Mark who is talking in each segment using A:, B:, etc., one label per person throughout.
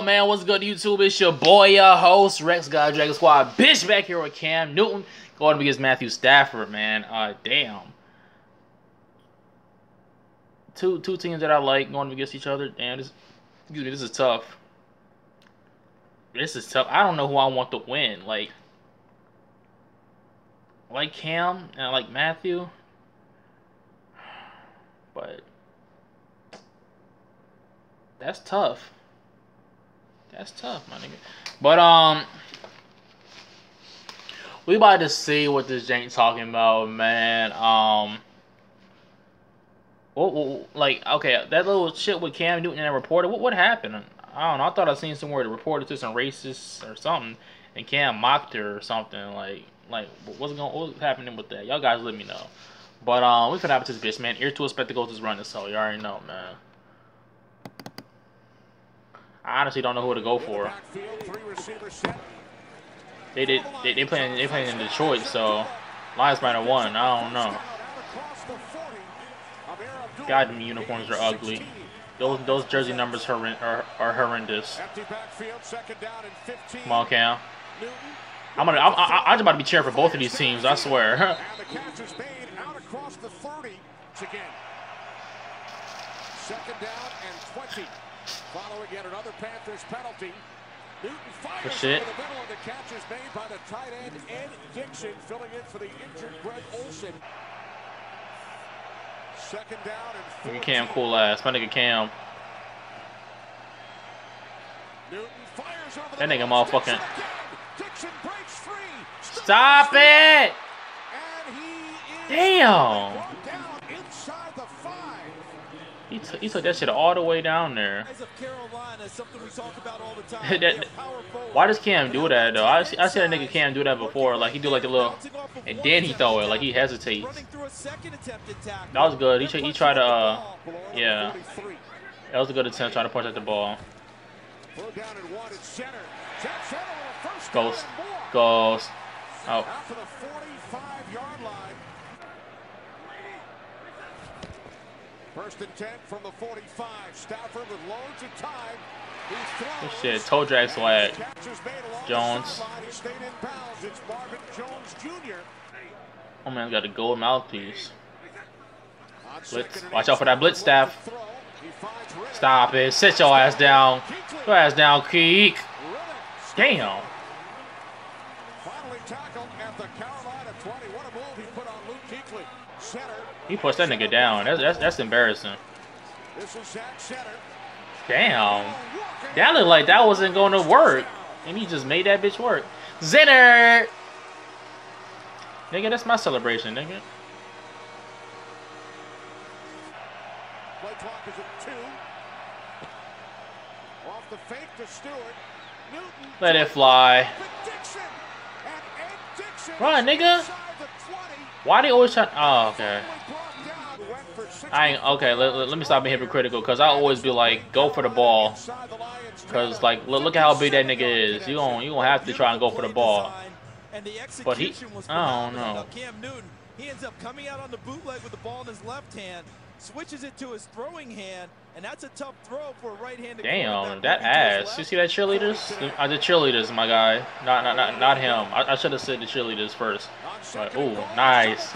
A: Man, what's good, YouTube? It's your boy, your host, Rex Gawd Dragon Squad. Bitch, back here with Cam Newton going against Matthew Stafford, man. Uh, damn. Two two teams that I like going against each other. Damn, this, excuse me, this is tough. This is tough. I don't know who I want to win. Like, I like Cam and I like Matthew, but that's tough. That's tough, my nigga. But um, we about to see what this Jank talking about, man. Um, what, what, like okay, that little shit with Cam Newton and that reporter. What what happened? I don't know. I thought I seen somewhere the reporter to some racist or something, and Cam mocked her or something. Like like what's going what's happening with that? Y'all guys let me know. But um, we happen to this bitch, man. Ear to a spectacle is running, so you already know, man. I honestly don't know who to go for. They did. They, they playing. They playing in Detroit, so Lions might have won. I don't know. God, them uniforms are ugly. Those those jersey numbers are are, are horrendous. Come on, Cam. I'm gonna. I'm, I'm, I'm about to be cheering for both of these teams. I swear. Second down and 20. Following yet another Panthers penalty. Newton fires Good the middle, and the catch is made by the tight end Ed Dickson, filling in for the injured Greg Olsen. Second down and. At Cam, cool ass. My nigga Cam. newton fires That nigga motherfucking. Stop it! Damn! He, he took that shit all the way down there. that, why does Cam do that though? I see, I see that nigga Cam do that before. Like he do like a little, and then he throw it. Like he hesitates. That was good. He he tried to, uh, yeah. That was a good attempt trying to punch at the ball. Ghost, ghost. Oh. First and 10 from the 45. Stafford with loads of time. Good shit. Toe drag swag. Jones. Oh man, got a gold mouthpiece. Blitz. Watch out for that blitz staff. Stop it. Sit your ass down. Your ass down, Keek. Damn. He pushed that nigga down. That's that's, that's embarrassing. Damn. That looked like that wasn't going to work. And he just made that bitch work. Zinner! Nigga, that's my celebration, nigga. Let it fly. Run, nigga. Why they always try? Oh, okay. I ain't, okay. Let, let, let, me stop being hypocritical because I always be like, go for the ball. Because like, look, look at how big that nigga is. You don't, you don't have to try and go for the ball. But he, I don't know. Cam Newton, he ends up coming out on the bootleg with the ball in his left hand, switches it to his throwing hand, and that's a tough throw for a right-handed. Damn, that, that ass. You see that cheerleaders? The, uh, the cheerleaders, my guy. Not, not, not, not him. I, I should have said the cheerleaders first. But, ooh, nice.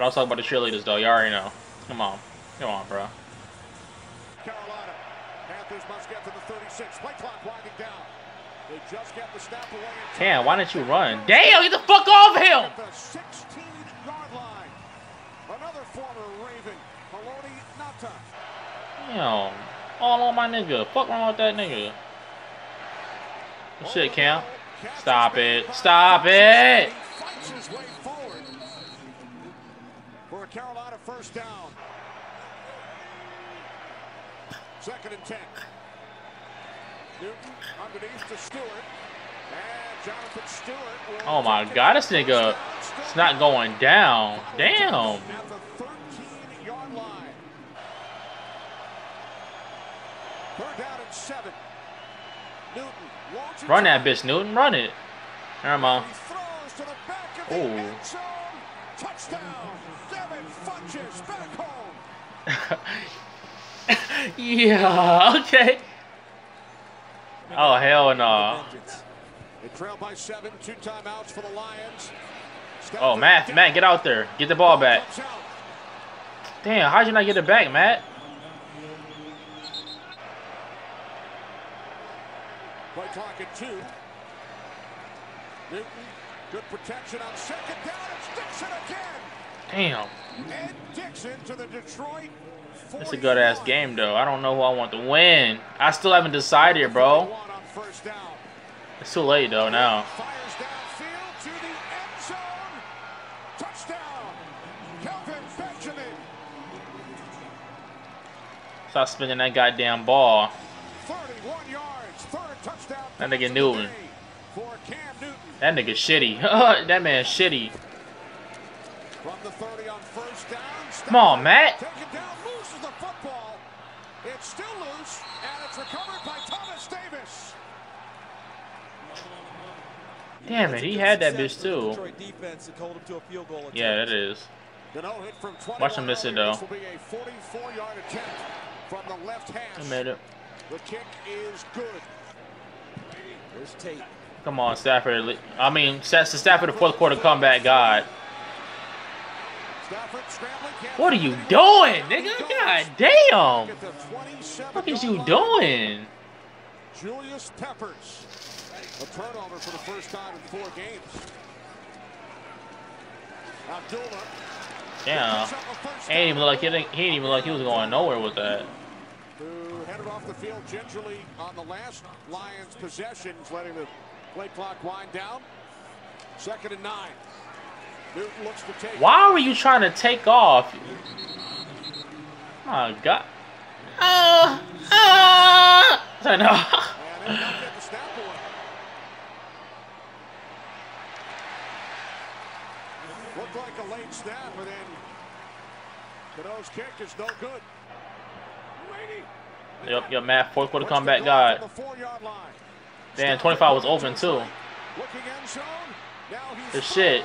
A: But I was talking about the cheerleaders, though. You already know. Come on. Come on, bro. Carolina. Panthers must get to the 36. Play clock winding down. They just get the snap away. Damn, why didn't you run? Damn, get the fuck off him! The 16-yard line. Another former Raven, Haloti Ngata. Damn. All on my nigga. Fuck wrong with that nigga. Shit, Cam. Stop it. Stop it!
B: Carolina first down. Second and 10. Newton underneath to Stewart. And Jonathan Stewart.
A: Oh my god, this nigga it's not going down. Damn. At the 13 line. Third down and seven. Newton Run that bitch, Newton. Run it. Never mind. Oh.
B: Touchdown. Devin Funchess back home.
A: yeah, okay. Oh, hell no.
B: They trail by seven, two timeouts for the Lions.
A: Oh, Matt, Matt, get out there. Get the ball back. Damn, how'd you not get it back, Matt?
B: Play clock at two. Newton, good protection on second down. It's Dickson again.
A: Damn.
B: Ed Dickson to the Detroit.
A: It's a good ass game though. I don't know who I want to win. I still haven't decided, bro. It's too late though now.
B: Fires downfield to the end zone. Touchdown.
A: Stop spinning that goddamn ball.
B: 31 yards. Third touchdown.
A: That nigga Newton.
B: For Cam Newton.
A: That nigga shitty. that man shitty.
B: From the 30 on first down.
A: Come on, Matt.
B: Take it down, loses the football. It's still loose, and it's recovered by Thomas Davis.
A: Damn it, he had that bitch too. Yeah, that is.
B: The no hit from
A: Watch him miss it though.
B: This will be a 44-yard attempt from the left hash.
A: I made it.
B: The kick is good. There's Tate.
A: Come on, Stafford. I mean, Stafford, the fourth quarter comeback god.
B: Stafford scrambling. can't
A: What are you doing, nigga? God damn.
B: At the 27
A: What is you doing?
B: Julius Peppers. A turnover for the first time in four games. Abdullah.
A: Yeah.
B: picks up a first
A: Ain't even like he didn't, he didn't even look like he was going nowhere with that.
B: Who headed off the field gingerly on the last Lions possessions, letting the play clock wind down. Second and nine. Newton looks to take.
A: Why were you trying to take off? Oh God. Uh, uh, I know.
B: And they don't get the snap away. Looked like a late snap, but then Cadeau's kick is no good.
A: Yep, yep, Matt. Fourth quarter
B: Wants to
A: comeback
B: go
A: god.
B: from the four-yard line.
A: Damn, 25 was open too.
B: Looking end zone. Now he
A: Good shit.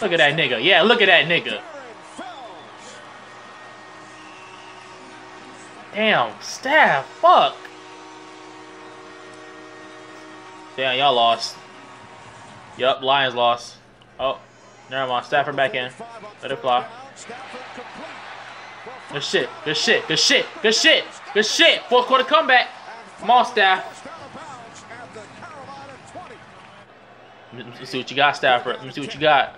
A: Look at that nigga. Yeah, look at that nigga. Damn, staff. Fuck. Damn, y'all lost. Yup, Lions lost. Oh, never mind. Stafford back in. Let it fly. Good shit. Good shit. Good shit. Good shit. Good shit. Fourth quarter comeback. Come on, staff. Let me see what you got, Stafford. Let me see what you got.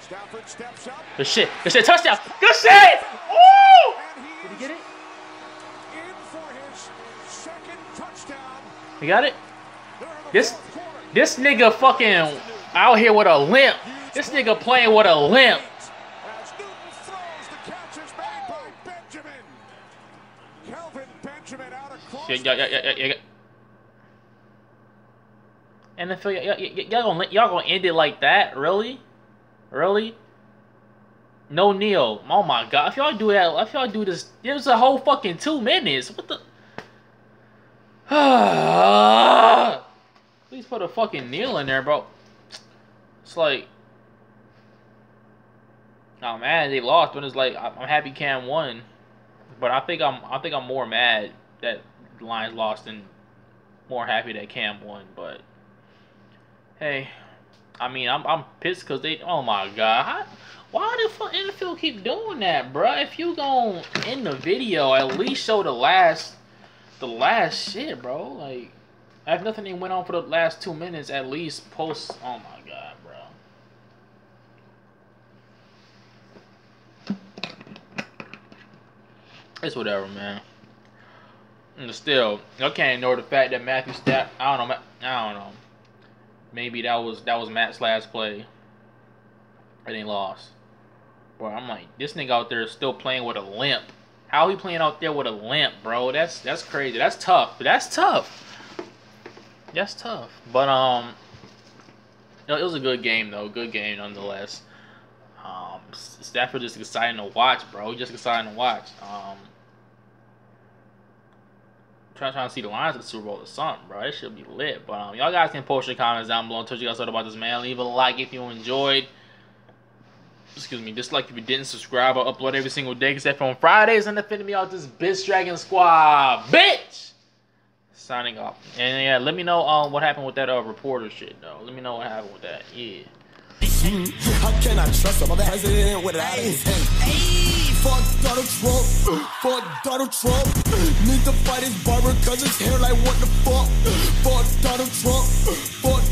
B: Stafford steps up.
A: Good shit. Good shit. Touchdown. Good shit. Woo! Did he get it?
B: in for his second touchdown.
A: You got it?
B: There in the
A: This this nigga fucking out here with a limp. This nigga playing with a limp.
B: As Newton throws, the catch is made by Benjamin. Benjamin out across.
A: Yeah, yeah, yeah, yeah, yeah, yeah. NFL, y'all, y'all gonna y'all gonna end it like that? Really? Really? No Neil. Oh my god! If y'all do that, if y'all do this, it was a whole fucking two minutes. What the? Please put a fucking Neil in there, bro. It's like, oh man, they lost, but it's like I'm happy Cam won, but I think I'm I think I'm more mad that Lions lost than more happy that Cam won. But hey, I mean I'm I'm pissed because they. Oh my god, why the fuck NFL keep doing that, bruh? If you gon' end the video, at least show the last the last shit, bro. Like. If nothing even went on for the last two minutes, at least post. Oh my god, bro. It's whatever, man. And still, I can't ignore the fact that Matthew Staff. I don't know. I don't know. Maybe that was that was Matt's last play, and they lost. Bro, I'm like, this nigga out there is still playing with a limp. How he playing out there with a limp, bro? That's that's crazy. That's tough. That's tough. That's tough. But um, no, it was a good game though. Good game nonetheless. Um, Stafford just exciting to watch, bro. Just exciting to watch. Um, trying trying to see the Lions at the Super Bowl or something, bro. It should be lit. But um, y'all guys can post your comments down below. and Tell you guys what about this man. Leave a like if you enjoyed. excuse me, dislike if you didn't subscribe. I upload every single day except for on Fridays and defending me out this bitch Dragon Squad, bitch. Signing off. And yeah, let me know um what happened with that uh reporter shit though. Let me know what happened with that. Yeah. How can I trust a president without his Hey, fuck Donald Trump. Fuck Donald Trump. Need to fight his barber cause his hair like what the fuck. Fuck Donald Trump. Fuck